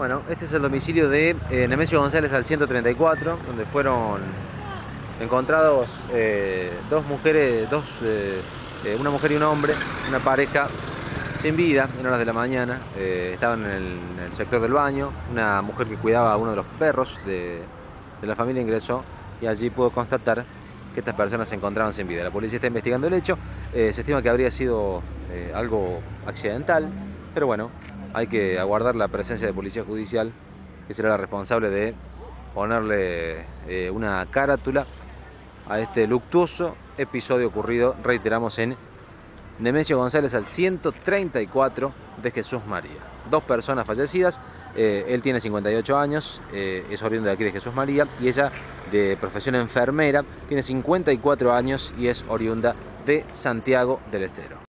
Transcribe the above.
Bueno, este es el domicilio de eh, Nemesio González al 134, donde fueron encontrados eh, dos mujeres, dos, eh, eh, una mujer y un hombre, una pareja sin vida en horas de la mañana. eh, estaban en el, sector del baño. Una mujer que cuidaba a uno de los perros de, la familia ingresó y allí pudo constatar que estas personas se encontraban sin vida. La policía está investigando el hecho. eh, se estima que habría sido algo accidental, pero bueno, hay que aguardar la presencia de policía judicial, que será la responsable de ponerle eh, una carátula a este luctuoso episodio ocurrido, reiteramos, en Nemesio González al 134 de Jesús María. Dos personas fallecidas, eh, él tiene 58 años, eh, es oriundo de aquí de Jesús María, y ella, de profesión enfermera, tiene 54 años y es oriunda de Santiago del Estero.